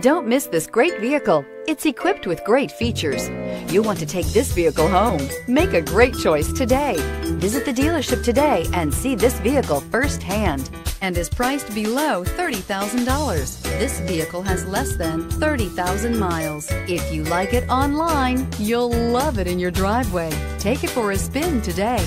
Don't miss this great vehicle. It's equipped with great features. You'll want to take this vehicle home. Make a great choice today. Visit the dealership today and see this vehicle firsthand and is priced below $30,000. This vehicle has less than 30,000 miles. If you like it online, you'll love it in your driveway. Take it for a spin today.